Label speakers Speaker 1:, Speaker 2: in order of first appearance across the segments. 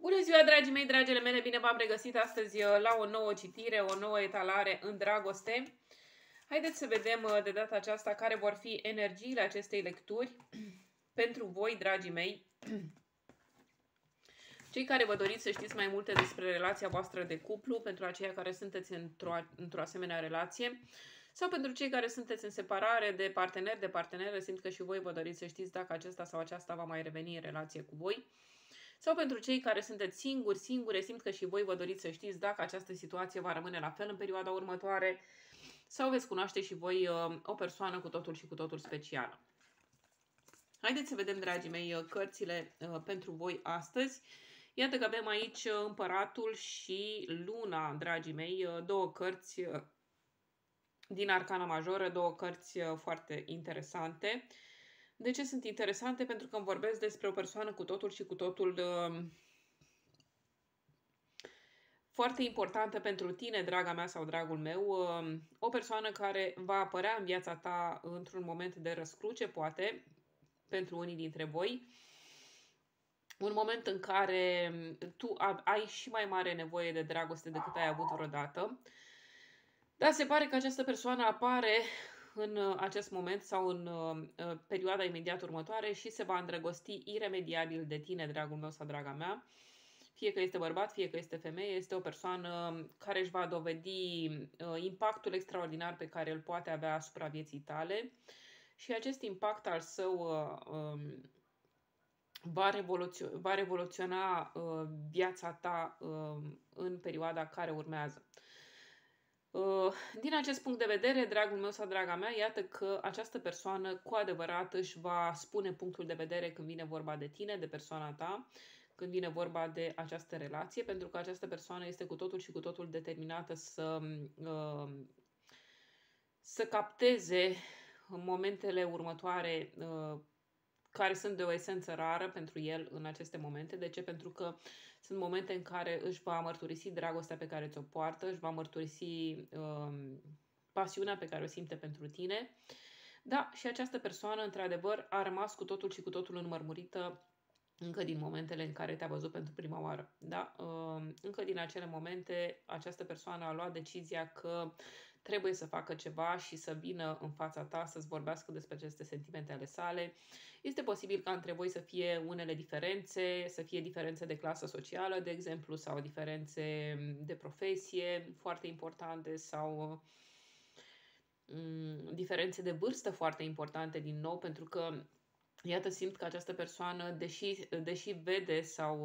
Speaker 1: Bună ziua, dragii mei, dragele mele! Bine v-am regăsit astăzi uh, la o nouă citire, o nouă etalare în dragoste. Haideți să vedem uh, de data aceasta care vor fi energiile acestei lecturi pentru voi, dragii mei. Cei care vă doriți să știți mai multe despre relația voastră de cuplu, pentru aceia care sunteți într-o într, -o, asemenea relație, sau pentru cei care sunteți în separare de partener, de partenere, simt că și voi vă doriți să știți dacă acesta sau aceasta va mai reveni în relație cu voi. Sau pentru cei care sunteți singuri, singure, simt că și voi vă doriți să știți dacă această situație va rămâne la fel în perioada următoare sau veți cunoaște și voi uh, o persoană cu totul și cu totul specială. Haideți să vedem, dragii mei, uh, cărțile uh, pentru voi astăzi. Iată că avem aici Împăratul și Luna, dragii mei, două cărți din Arcana Majoră, două cărți foarte interesante. De ce sunt interesante? Pentru că îmi vorbesc despre o persoană cu totul și cu totul uh, foarte importantă pentru tine, draga mea sau dragul meu, uh, o persoană care va apărea în viața ta într-un moment de răscruce, poate, pentru unii dintre voi, un moment în care tu ai și mai mare nevoie de dragoste decât ai avut vreodată. Dar se pare că această persoană apare în uh, acest moment sau în uh, uh, perioada imediat următoare și se va îndrăgosti iremediabil de tine, dragul meu sau draga mea. Fie că este bărbat, fie că este femeie, este o persoană care își va dovedi impactul extraordinar pe care îl poate avea asupra vieții tale și acest impact al său um, va, revoluționa, va revoluționa viața ta um, în perioada care urmează. Uh, din acest punct de vedere, dragul meu sau draga mea, iată că această persoană cu adevărat își va spune punctul de vedere când vine vorba de tine, de persoana ta, când vine vorba de această relație, pentru că această persoană este cu totul și cu totul determinată să, uh, să capteze în momentele următoare uh, care sunt de o esență rară pentru el în aceste momente. De ce? Pentru că sunt momente în care își va mărturisi dragostea pe care ți-o poartă, își va mărturisi um, pasiunea pe care o simte pentru tine. Da, și această persoană, într-adevăr, a rămas cu totul și cu totul înmărmurită încă din momentele în care te-a văzut pentru prima oară. Da? Um, încă din acele momente, această persoană a luat decizia că trebuie să facă ceva și să vină în fața ta să-ți vorbească despre aceste sentimente ale sale. Este posibil ca între voi să fie unele diferențe, să fie diferențe de clasă socială, de exemplu, sau diferențe de profesie foarte importante sau um, diferențe de vârstă foarte importante din nou, pentru că iată simt că această persoană, deși, deși vede sau,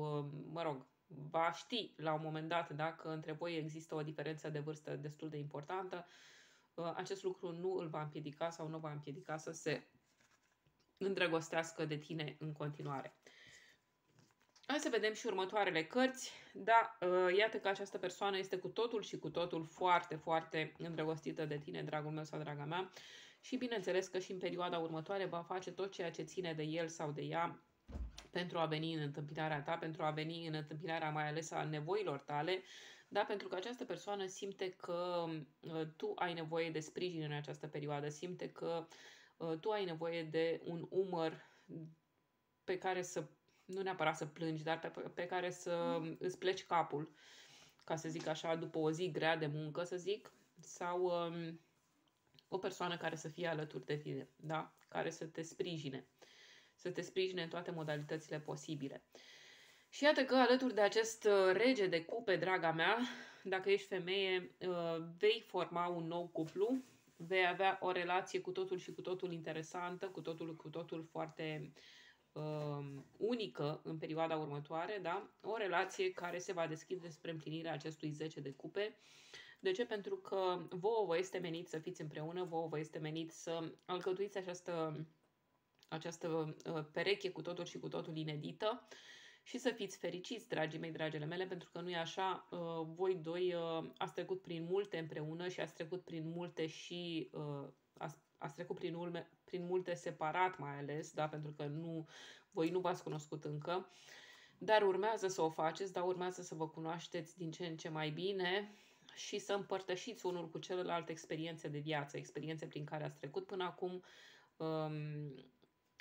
Speaker 1: mă rog, va ști la un moment dat dacă între voi există o diferență de vârstă destul de importantă, uh, acest lucru nu îl va împiedica sau nu va împiedica să se îndrăgostească de tine în continuare. Hai să vedem și următoarele cărți. Da, uh, iată că această persoană este cu totul și cu totul foarte, foarte îndrăgostită de tine, dragul meu sau draga mea. Și bineînțeles că și în perioada următoare va face tot ceea ce ține de el sau de ea pentru a veni în întâmpinarea ta, pentru a veni în întâmpinarea mai ales a nevoilor tale, da? pentru că această persoană simte că uh, tu ai nevoie de sprijin în această perioadă, simte că uh, tu ai nevoie de un umăr pe care să, nu neapărat să plângi, dar pe, pe care să îți pleci capul, ca să zic așa, după o zi grea de muncă, să zic, sau um, o persoană care să fie alături de tine, da? care să te sprijine să te sprijine în toate modalitățile posibile. Și iată că alături de acest uh, rege de cupe, draga mea, dacă ești femeie, uh, vei forma un nou cuplu, vei avea o relație cu totul și cu totul interesantă, cu totul cu totul foarte uh, unică în perioada următoare, da? O relație care se va deschide spre împlinirea acestui 10 de cupe. De ce? Pentru că vouă vă este menit să fiți împreună, vouă vă este menit să alcătuiți această această uh, pereche cu totul și cu totul inedită. Și să fiți fericiți, dragii mei, dragele mele, pentru că nu e așa, uh, voi doi uh, ați trecut prin multe împreună și ați trecut prin multe și ați, ați trecut prin, urme, prin multe separat mai ales, da, pentru că nu, voi nu v-ați cunoscut încă, dar urmează să o faceți, dar urmează să vă cunoașteți din ce în ce mai bine și să împărtășiți unul cu celălalt experiențe de viață, experiențe prin care ați trecut până acum, um,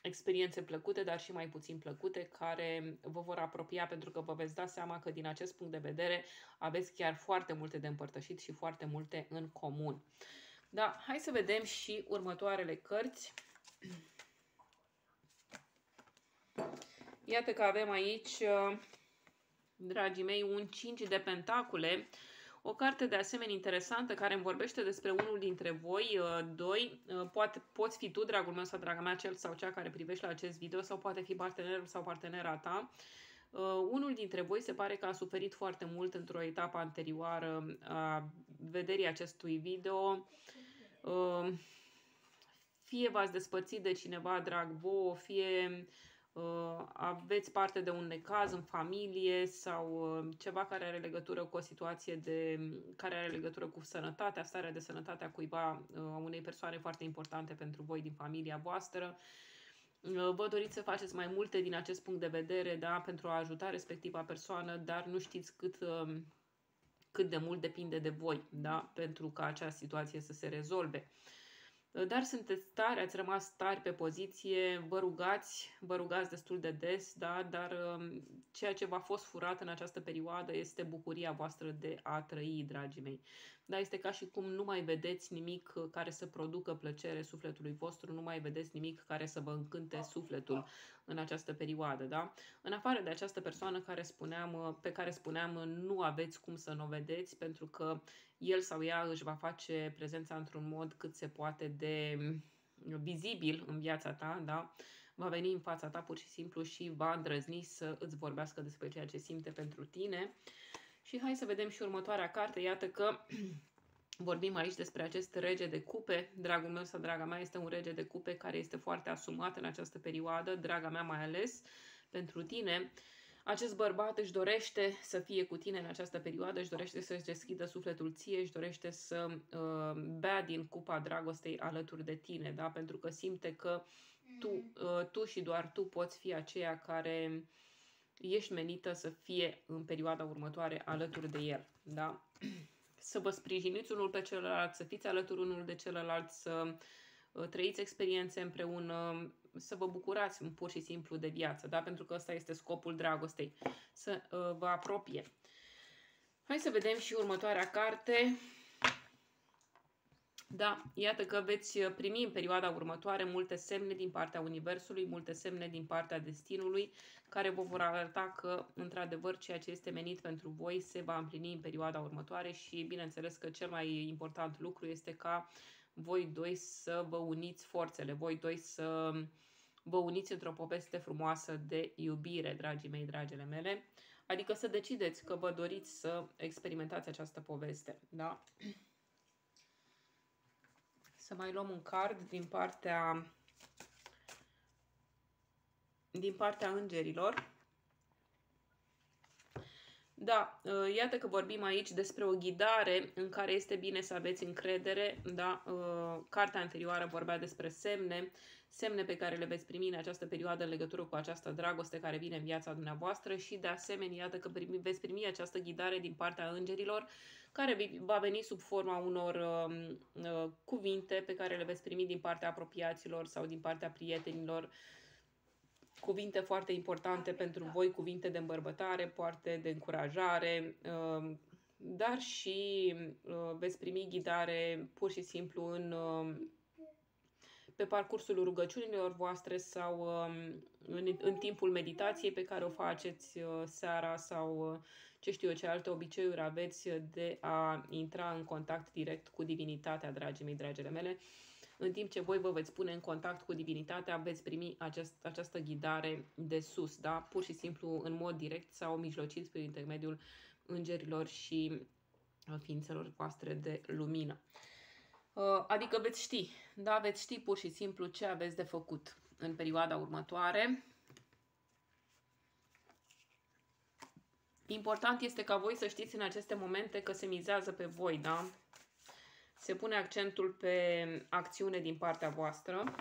Speaker 1: experiențe plăcute, dar și mai puțin plăcute, care vă vor apropia pentru că vă veți da seama că din acest punct de vedere aveți chiar foarte multe de împărtășit și foarte multe în comun. Da, hai să vedem și următoarele cărți. Iată că avem aici, dragii mei, un 5 de pentacule, o carte de asemenea interesantă care îmi vorbește despre unul dintre voi, uh, doi, uh, poate, poți fi tu, dragul meu sau draga mea, cel sau cea care privește la acest video sau poate fi partenerul sau partenera ta. Uh, unul dintre voi se pare că a suferit foarte mult într-o etapă anterioară a vederii acestui video. Uh, fie v-ați despărțit de cineva drag vouă, fie Uh, aveți parte de un necaz în familie sau uh, ceva care are legătură cu o situație de, care are legătură cu sănătatea, starea de sănătate a cuiva, uh, a unei persoane foarte importante pentru voi din familia voastră. Vă doriți să faceți mai multe din acest punct de vedere, da, pentru a ajuta respectiva persoană, dar nu știți cât, cât de mult depinde de voi, da, pentru ca acea situație să se rezolve. Dar sunteți tari, ați rămas tari pe poziție, vă rugați, vă rugați destul de des, da? dar um, ceea ce v-a fost furat în această perioadă este bucuria voastră de a trăi, dragii mei. Da, este ca și cum nu mai vedeți nimic care să producă plăcere sufletului vostru, nu mai vedeți nimic care să vă încânte sufletul în această perioadă, da? În afară de această persoană care spuneam, pe care spuneam nu aveți cum să nu o vedeți pentru că el sau ea își va face prezența într-un mod cât se poate de vizibil în viața ta, da? Va veni în fața ta pur și simplu și va îndrăzni să îți vorbească despre ceea ce simte pentru tine. Și hai să vedem și următoarea carte. Iată că vorbim aici despre acest rege de cupe. Dragul meu sau draga mea este un rege de cupe care este foarte asumat în această perioadă, draga mea mai ales pentru tine. Acest bărbat își dorește să fie cu tine în această perioadă, își dorește să-și deschidă sufletul ție, își dorește să uh, bea din cupa dragostei alături de tine, da? pentru că simte că tu, uh, tu și doar tu poți fi aceea care ești menită să fie în perioada următoare alături de el. Da? Să vă sprijiniți unul pe celălalt, să fiți alături unul de celălalt, să uh, trăiți experiențe împreună, să vă bucurați pur și simplu de viață, da? pentru că ăsta este scopul dragostei, să uh, vă apropie. Hai să vedem și următoarea carte. Da, iată că veți uh, primi în perioada următoare multe semne din partea Universului, multe semne din partea destinului, care vă vor arăta că, într-adevăr, ceea ce este menit pentru voi se va împlini în perioada următoare și, bineînțeles, că cel mai important lucru este ca voi doi să vă uniți forțele, voi doi să vă uniți într-o poveste frumoasă de iubire, dragii mei, dragele mele, adică să decideți că vă doriți să experimentați această poveste, da? Să mai luăm un card din partea din partea îngerilor. Da, uh, iată că vorbim aici despre o ghidare în care este bine să aveți încredere. Da, uh, cartea anterioară vorbea despre semne, semne pe care le veți primi în această perioadă în legătură cu această dragoste care vine în viața dumneavoastră și de asemenea, iată că primi, veți primi această ghidare din partea îngerilor care va veni sub forma unor uh, uh, cuvinte pe care le veți primi din partea apropiaților sau din partea prietenilor, cuvinte foarte importante pentru voi, cuvinte de îmbărbătare, poate de încurajare, uh, dar și uh, veți primi ghidare pur și simplu în, uh, pe parcursul rugăciunilor voastre sau um, în, în timpul meditației pe care o faceți uh, seara sau uh, ce știu eu ce alte obiceiuri aveți de a intra în contact direct cu divinitatea, dragii mei, dragele mele. În timp ce voi vă veți pune în contact cu divinitatea, veți primi acest, această ghidare de sus, da? pur și simplu în mod direct sau mijlocit prin intermediul îngerilor și uh, ființelor voastre de lumină. Adică veți ști, da, veți ști pur și simplu ce aveți de făcut în perioada următoare. Important este ca voi să știți în aceste momente că se mizează pe voi, da? Se pune accentul pe acțiune din partea voastră.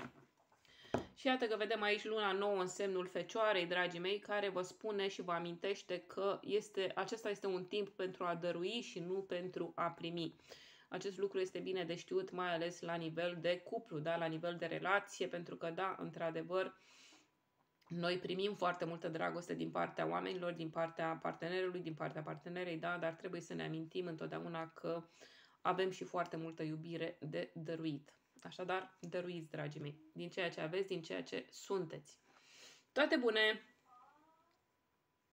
Speaker 1: Și iată că vedem aici luna nouă în semnul Fecioarei, dragii mei, care vă spune și vă amintește că este, acesta este un timp pentru a dărui și nu pentru a primi. Acest lucru este bine de știut, mai ales la nivel de cuplu, da? la nivel de relație, pentru că, da, într-adevăr, noi primim foarte multă dragoste din partea oamenilor, din partea partenerului, din partea partenerei, da, dar trebuie să ne amintim întotdeauna că avem și foarte multă iubire de dăruit. Așadar, dăruiți, dragii mei, din ceea ce aveți, din ceea ce sunteți. Toate bune!